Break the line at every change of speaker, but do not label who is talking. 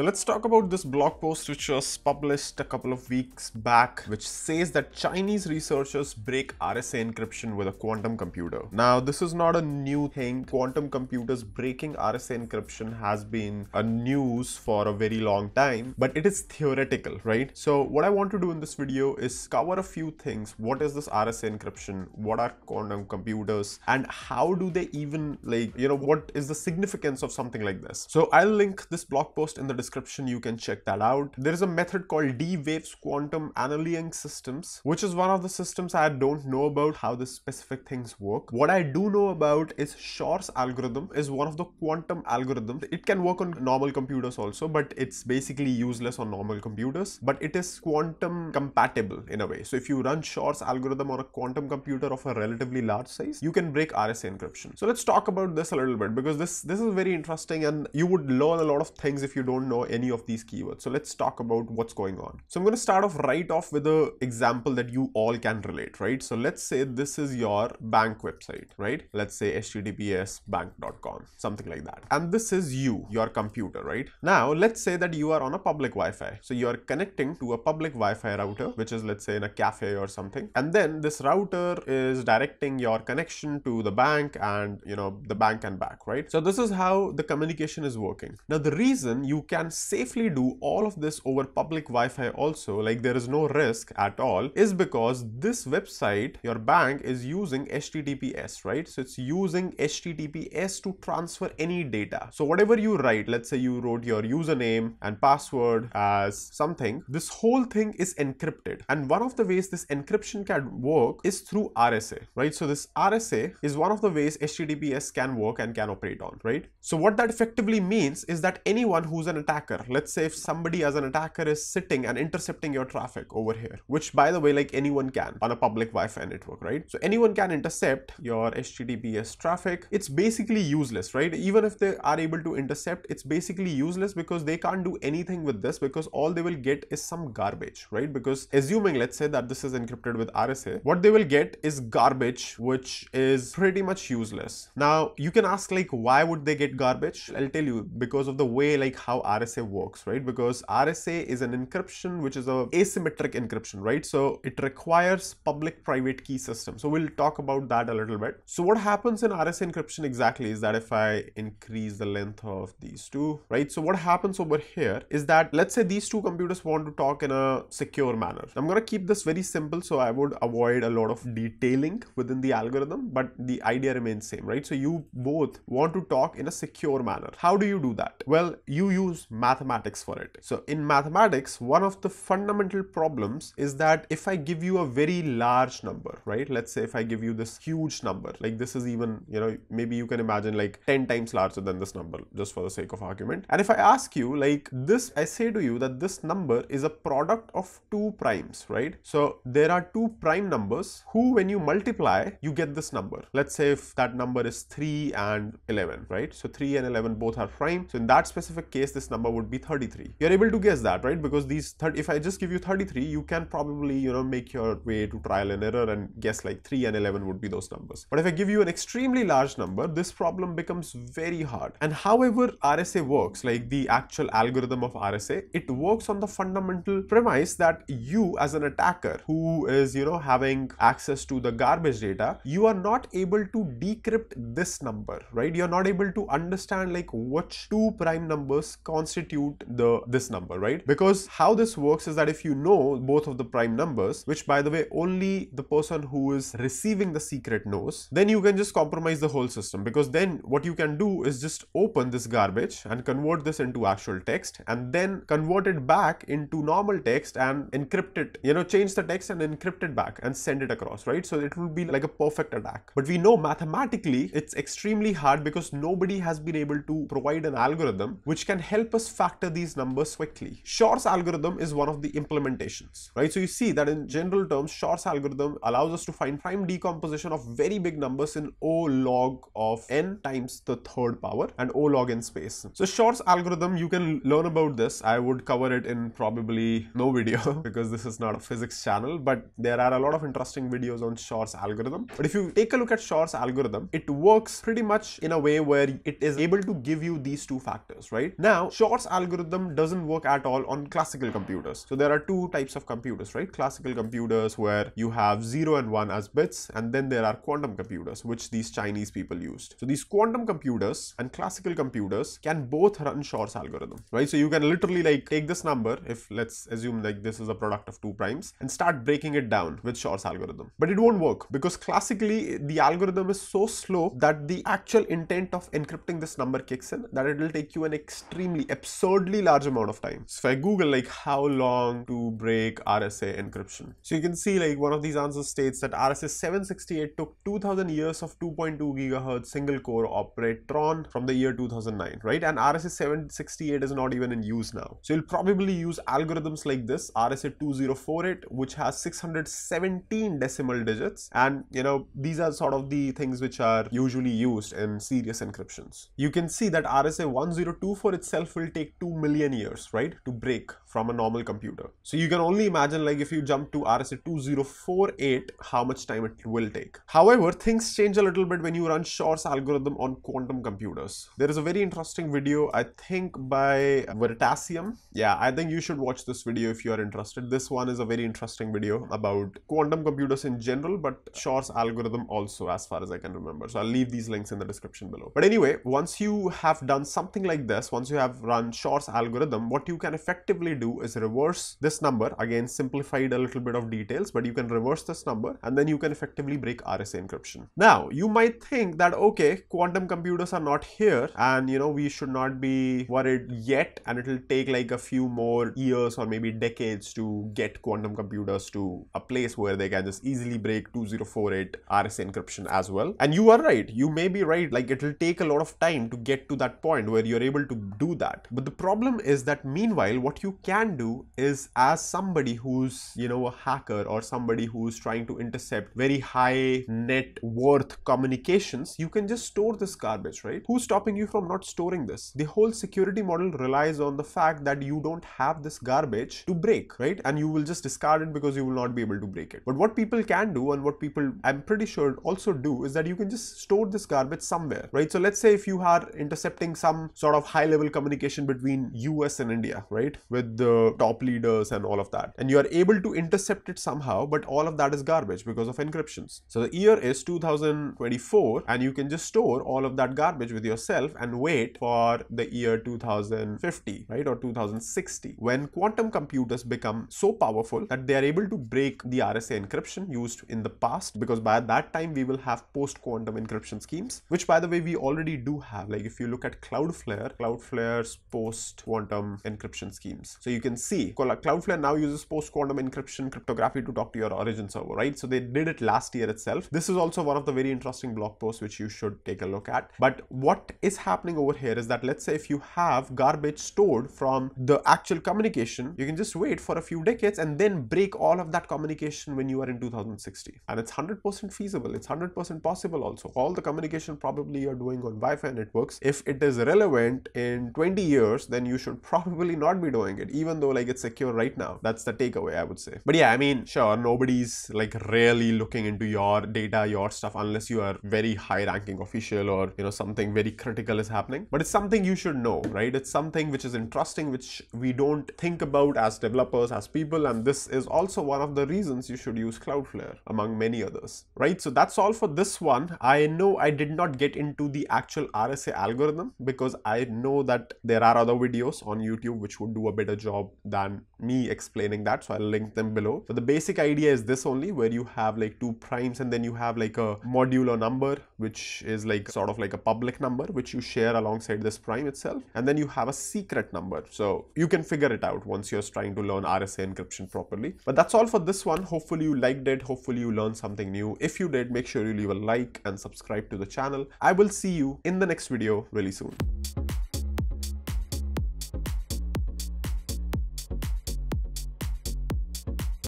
So let's talk about this blog post which was published a couple of weeks back, which says that Chinese researchers break RSA encryption with a quantum computer. Now, this is not a new thing. Quantum computers breaking RSA encryption has been a news for a very long time, but it is theoretical, right? So what I want to do in this video is cover a few things. What is this RSA encryption? What are quantum computers? And how do they even like, you know, what is the significance of something like this? So I'll link this blog post in the description. You can check that out. There is a method called D-Waves Quantum Annealing Systems, which is one of the systems I don't know about how the specific things work. What I do know about is Shor's algorithm is one of the quantum algorithms. It can work on normal computers also, but it's basically useless on normal computers, but it is quantum compatible in a way. So if you run Shor's algorithm on a quantum computer of a relatively large size, you can break RSA encryption. So let's talk about this a little bit because this, this is very interesting and you would learn a lot of things if you don't know any of these keywords. So let's talk about what's going on. So I'm going to start off right off with a example that you all can relate, right? So let's say this is your bank website, right? Let's say https bank.com, something like that. And this is you, your computer, right? Now let's say that you are on a public Wi-Fi. So you are connecting to a public Wi-Fi router, which is let's say in a cafe or something. And then this router is directing your connection to the bank and you know the bank and back, right? So this is how the communication is working. Now the reason you can safely do all of this over public Wi-Fi also, like there is no risk at all, is because this website, your bank is using HTTPS, right? So it's using HTTPS to transfer any data. So whatever you write, let's say you wrote your username and password as something, this whole thing is encrypted. And one of the ways this encryption can work is through RSA, right? So this RSA is one of the ways HTTPS can work and can operate on, right? So what that effectively means is that anyone who's an attacker, let's say if somebody as an attacker is sitting and intercepting your traffic over here, which by the way, like anyone can on a public Wi-Fi network, right? So anyone can intercept your HTTPS traffic. It's basically useless, right? Even if they are able to intercept, it's basically useless because they can't do anything with this because all they will get is some garbage, right? Because assuming, let's say that this is encrypted with RSA, what they will get is garbage, which is pretty much useless. Now, you can ask like, why would they get garbage? I'll tell you because of the way like how RSA works, right? Because RSA is an encryption, which is a asymmetric encryption, right? So it requires public private key system. So we'll talk about that a little bit. So what happens in RSA encryption exactly is that if I increase the length of these two, right? So what happens over here is that let's say these two computers want to talk in a secure manner. I'm going to keep this very simple. So I would avoid a lot of detailing within the algorithm, but the idea remains same, right? So you both want to talk in a secure manner. How do you do that? Well, you use mathematics for it. So in mathematics, one of the fundamental problems is that if I give you a very large number, right? Let's say if I give you this huge number, like this is even, you know, maybe you can imagine like 10 times larger than this number, just for the sake of argument. And if I ask you like this, I say to you that this number is a product of two primes, right? So there are two prime numbers who when you multiply, you get this number. Let's say if that number is 3 and 11, right? So 3 and 11 both are prime. So in that specific case, this number would be 33. You're able to guess that, right? Because these 30, if I just give you 33, you can probably, you know, make your way to trial and error and guess like 3 and 11 would be those numbers. But if I give you an extremely large number, this problem becomes very hard. And however RSA works, like the actual algorithm of RSA, it works on the fundamental premise that you as an attacker who is, you know, having access to the garbage data, you are not able to decrypt this number, right? You're not able to understand like which two prime numbers constitute the this number, right? Because how this works is that if you know both of the prime numbers, which by the way, only the person who is receiving the secret knows, then you can just compromise the whole system because then what you can do is just open this garbage and convert this into actual text and then convert it back into normal text and encrypt it, you know, change the text and encrypt it back and send it across, right? So it will be like a perfect attack. But we know mathematically it's extremely hard because nobody has been able to provide an algorithm which can help us factor these numbers quickly. Shor's algorithm is one of the implementations, right? So you see that in general terms, Shor's algorithm allows us to find prime decomposition of very big numbers in O log of n times the third power and O log n space. So Shor's algorithm, you can learn about this. I would cover it in probably no video because this is not a physics channel, but there are a lot of interesting videos on Shor's algorithm. But if you take a look at Shor's algorithm, it works pretty much in a way where it is able to give you these two factors, right? Now, Shor Shor's algorithm doesn't work at all on classical computers. So there are two types of computers, right? Classical computers where you have 0 and 1 as bits and then there are quantum computers which these Chinese people used. So these quantum computers and classical computers can both run Shor's algorithm, right? So you can literally like take this number if let's assume like this is a product of two primes and start breaking it down with Shor's algorithm. But it won't work because classically the algorithm is so slow that the actual intent of encrypting this number kicks in that it will take you an extremely absurdly large amount of time. So if I Google like how long to break RSA encryption. So you can see like one of these answers states that RSA 768 took 2000 years of 2.2 gigahertz single core operatron from the year 2009, right? And RSA 768 is not even in use now. So you'll probably use algorithms like this RSA 2048 which has 617 decimal digits and you know these are sort of the things which are usually used in serious encryptions. You can see that RSA 1024 itself will take 2 million years, right, to break from a normal computer. So you can only imagine like if you jump to RSA 2048, how much time it will take. However, things change a little bit when you run Shor's algorithm on quantum computers. There is a very interesting video, I think by Veritasium. Yeah, I think you should watch this video if you are interested. This one is a very interesting video about quantum computers in general, but Shor's algorithm also as far as I can remember. So I'll leave these links in the description below. But anyway, once you have done something like this, once you have run Shor's algorithm, what you can effectively do is reverse this number, again simplified a little bit of details, but you can reverse this number and then you can effectively break RSA encryption. Now, you might think that, okay, quantum computers are not here and you know, we should not be worried yet and it'll take like a few more years or maybe decades to get quantum computers to a place where they can just easily break 2048 RSA encryption as well. And you are right, you may be right, like it'll take a lot of time to get to that point where you're able to do that. But the problem is that meanwhile, what you can do is as somebody who's, you know, a hacker or somebody who's trying to intercept very high net worth communications, you can just store this garbage, right? Who's stopping you from not storing this? The whole security model relies on the fact that you don't have this garbage to break, right? And you will just discard it because you will not be able to break it. But what people can do and what people I'm pretty sure also do is that you can just store this garbage somewhere, right? So let's say if you are intercepting some sort of high level communication between US and India, right? With the top leaders and all of that. And you are able to intercept it somehow, but all of that is garbage because of encryptions. So the year is 2024 and you can just store all of that garbage with yourself and wait for the year 2050, right? Or 2060 when quantum computers become so powerful that they are able to break the RSA encryption used in the past because by that time we will have post quantum encryption schemes, which by the way we already do have. Like if you look at Cloudflare, Cloudflare's post quantum encryption schemes. So you can see Cloudflare now uses post quantum encryption cryptography to talk to your origin server, right? So they did it last year itself. This is also one of the very interesting blog posts which you should take a look at. But what is happening over here is that let's say if you have garbage stored from the actual communication, you can just wait for a few decades and then break all of that communication when you are in 2060. And it's 100% feasible. It's 100% possible also. All the communication probably you're doing on Wi-Fi networks, if it is relevant in 20 years, then you should probably not be doing it, even though like it's secure right now. That's the takeaway, I would say. But yeah, I mean, sure, nobody's like really looking into your data, your stuff, unless you are very high ranking official or, you know, something very critical is happening. But it's something you should know, right? It's something which is interesting, which we don't think about as developers, as people. And this is also one of the reasons you should use Cloudflare, among many others, right? So that's all for this one. I know I did not get into the actual RSA algorithm because I know that there are other videos on YouTube which would do a better job than me explaining that. So I'll link them below. But the basic idea is this only where you have like two primes and then you have like a modular number, which is like sort of like a public number, which you share alongside this prime itself. And then you have a secret number. So you can figure it out once you're trying to learn RSA encryption properly. But that's all for this one. Hopefully you liked it. Hopefully you learned something new. If you did, make sure you leave a like and subscribe to the channel. I will see you in the next video really soon.